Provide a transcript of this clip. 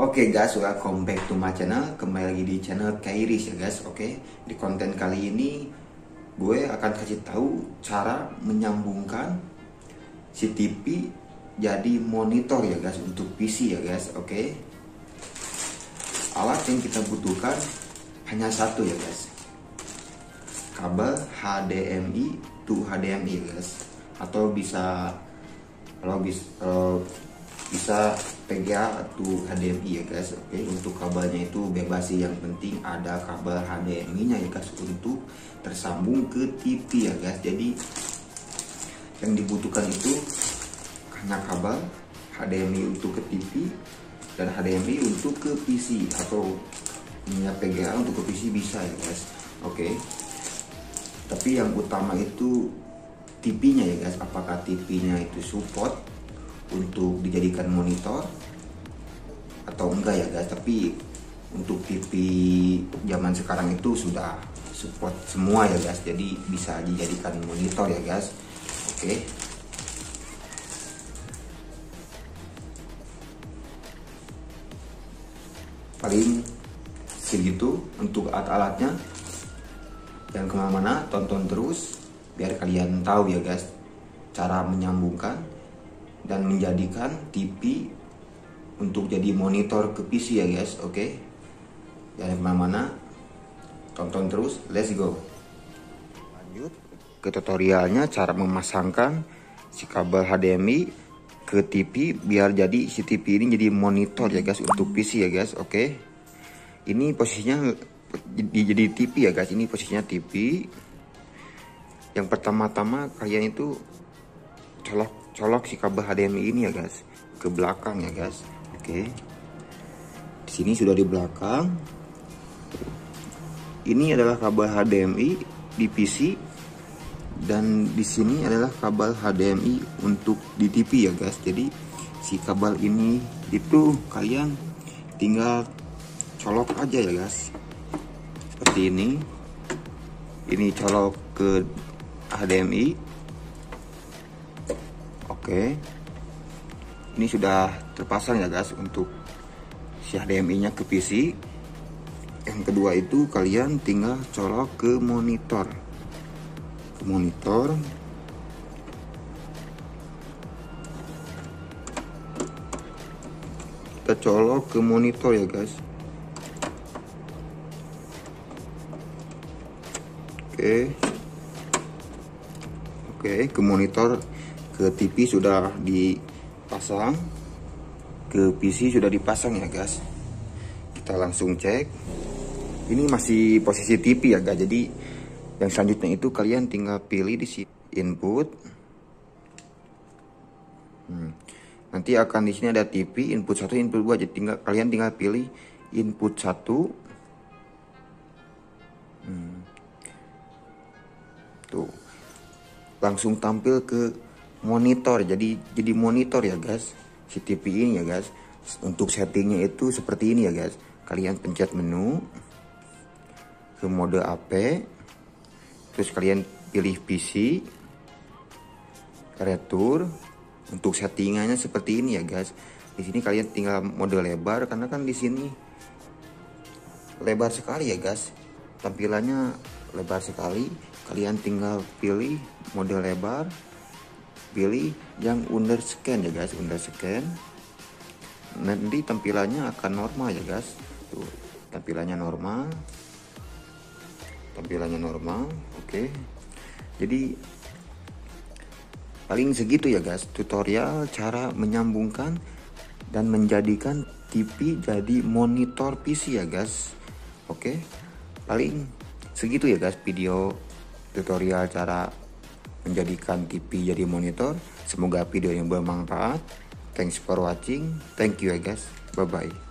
Oke okay guys, welcome back to my channel. Kembali lagi di channel Kairis ya guys. Oke, okay? di konten kali ini gue akan kasih tahu cara menyambungkan si jadi monitor ya guys untuk PC ya guys. Oke. Okay? Alat yang kita butuhkan hanya satu ya guys. Kabel HDMI to HDMI guys. Atau bisa kalau bisa kalau bisa PGA atau HDMI ya guys. Oke untuk kabelnya itu bebas sih. Yang penting ada kabel HDMI nya ya guys untuk tersambung ke TV ya guys. Jadi yang dibutuhkan itu hanya kabel HDMI untuk ke TV dan HDMI untuk ke PC atau minyak PGA untuk ke PC bisa ya guys. Oke. Tapi yang utama itu TV nya ya guys. Apakah TV nya itu support untuk dijadikan monitor? Atau enggak ya guys? Tapi untuk TV zaman sekarang itu sudah support semua ya guys. Jadi bisa dijadikan monitor ya guys. Oke. Okay. paling segitu untuk alat-alatnya. Dan ke mana-mana tonton terus biar kalian tahu ya guys cara menyambungkan dan menjadikan TV untuk jadi monitor ke PC ya guys. Oke? Okay? jangan ke mana-mana. Tonton terus. Let's go. Lanjut ke tutorialnya cara memasangkan si kabel HDMI ke TV biar jadi si TV ini jadi monitor ya guys untuk PC ya guys. Oke? Okay? ini posisinya jadi TV ya guys. Ini posisinya TV yang pertama-tama kalian itu colok colok si kabel HDMI ini ya guys. Ke belakang ya guys. Oke. Okay. di sini sudah di belakang. Ini adalah kabel HDMI di PC dan di sini adalah kabel HDMI untuk di TV ya guys. Jadi si kabel ini itu kalian tinggal colok aja ya guys. Seperti ini. Ini colok ke HDMI Oke. Ini sudah terpasang ya guys untuk si HDMI-nya ke PC. Yang kedua itu kalian tinggal colok ke monitor. Ke monitor. Kita colok ke monitor ya guys. Oke. Oke, ke monitor ke TV sudah dipasang. Ke PC sudah dipasang ya guys. Kita langsung cek. Ini masih posisi TV ya guys. Jadi yang selanjutnya itu kalian tinggal pilih di sini input. Hmm. nanti akan di sini ada TV input satu input dua. Jadi tinggal kalian tinggal pilih input satu. Hmm. tuh. Langsung tampil ke monitor. Jadi jadi monitor ya guys. Si TV ini ya guys. Untuk settingnya itu seperti ini ya guys. Kalian pencet menu. Ke mode AP terus kalian pilih PC retur untuk settingannya seperti ini ya guys. Di sini kalian tinggal mode lebar karena kan di sini lebar sekali ya guys. Tampilannya lebar sekali. Kalian tinggal pilih mode lebar pilih yang under scan ya guys under scan nanti tampilannya akan normal ya guys tuh tampilannya normal tampilannya normal oke okay. jadi paling segitu ya guys tutorial cara menyambungkan dan menjadikan TV jadi monitor PC ya guys oke okay. paling segitu ya guys video tutorial cara menjadikan TV jadi monitor. Semoga video yang bermanfaat. Thanks for watching. Thank you guys. Bye bye.